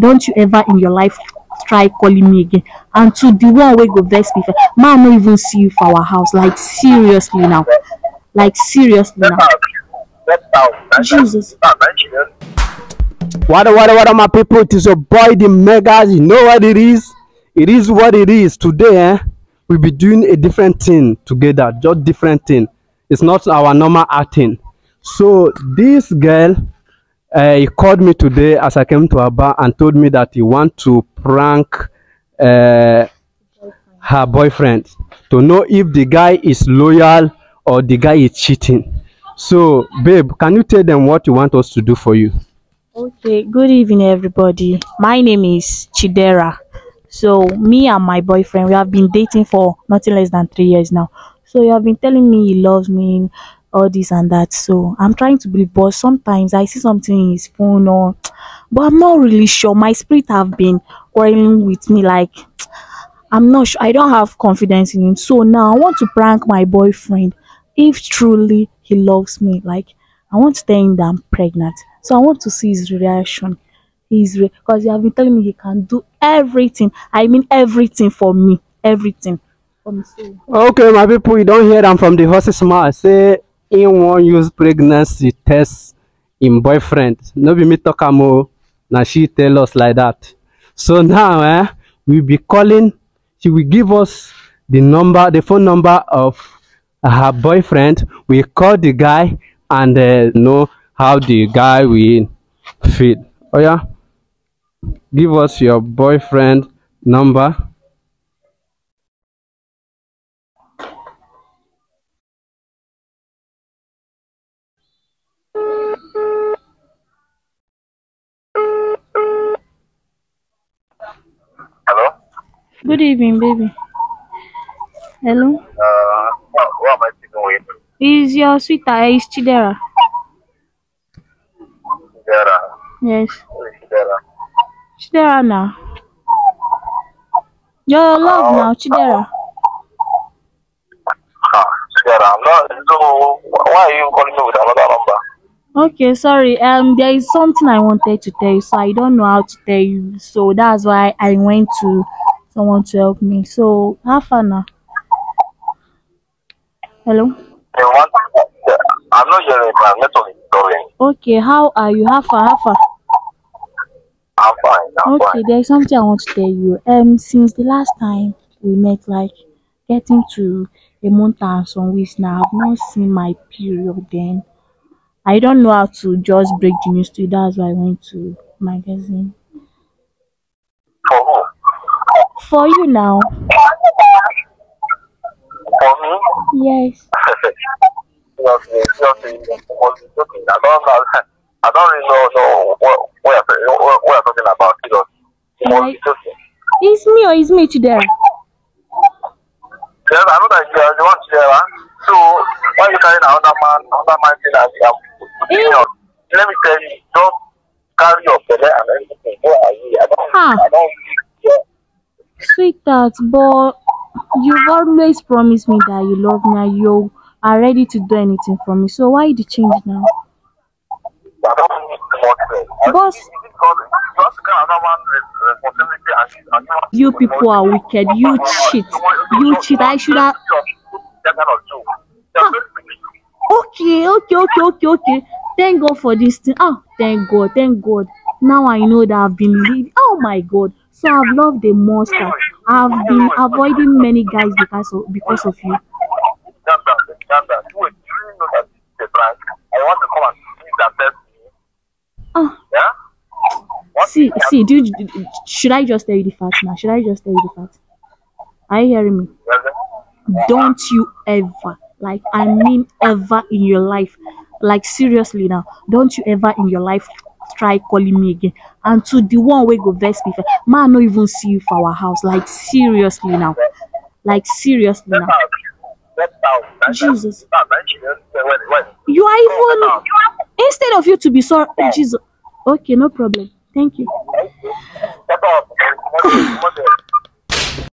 don't you ever in your life try calling me again and to the one wey go vex me Man, no even see you for our house like seriously now like seriously now jesus. What what what up my people it is your boy the mega you know what it is it is what it is today eh? we be doing a different thing together just different thing it's not our normal acting so this girl Uh, he called me today as I came to Aba and told me that he wants to prank uh, her boyfriend to know if the guy is loyal or the guy is cheating. So, babe, can you tell them what you want us to do for you? Okay, good evening, everybody. My name is Chidera. So, me and my boyfriend, we have been dating for nothing less than three years now. So, you have been telling me he loves me, all this and that. So I'm trying to believe, but sometimes I see something in his phone or but I'm not really sure. My spirit have been quarreling with me like I'm not sure. I don't have confidence in him. So now I want to prank my boyfriend if truly he loves me. Like I want to tell him that I'm pregnant. So I want to see his reaction. His because re he been telling me he can do everything. I mean everything for me. Everything. For me. So. Okay, my people, you don't hear them from the horse's mouth. Say him wan use pregnancy test in boyfriend no be me talk am o na she tell us like that. so now eh, we be calling she will give us the number the phone number of her boyfriend we call the guy and uh, know how the guy will feel oh yeah give us your boyfriend number Good evening, baby. Hello? Uh, what, what am I speaking with? Is your sweetheart, is Chidera? Chidera? Yes. Chidera. Chidera now. Your love uh, now, Chidera. Uh, Chidera, I'm not, so why are you calling me with another number? okay sorry um there is something i wanted to tell you so i don't know how to tell you so that's why i went to someone to help me. So how far now? Hello. I'm not hearing my network is going. Okay, how are you? How far? How far? I'm fine. I'm okay, fine. there's something I want to tell you. Um, since the last time we met, like getting to a month and some weeks now, I've not seen my period. Then I don't know how to just break the news to you. That's why I went to magazine. for you now. For uh-huh. me? Yes. nothing, nothing, I don't know. I don't really know, know what, what, what, what you're talking about. You know, like, it's me or is me today? Yes, I know that you are the one today, right? So, why are you carrying another man, another man thing as you are eh? Let me tell you, don't carry your belly and everything. Where are you? I don't, huh. Ah. I don't sweetheart, but you've always promised me that you love me and you are ready to do anything for me. So why the change now? Boss, you people are wicked. You cheat. You cheat. I should have. Ah. Okay, okay, okay, okay, okay. Thank God for this thing. Ah, thank God, thank God. Now I know that I've been living. Oh my God. So I've loved the monster. I've been avoiding many guys because of, because of you. Yeah? See, see, do should I just tell you the fact now? Should I just tell you the fact? Are you hearing me? Don't you ever, like, I mean, ever in your life, like, seriously now, don't you ever in your life try calling me again and to the one way go vex me man no even see you for our house like seriously now like seriously now jesus you are even instead of you to be sorry jesus okay no problem thank you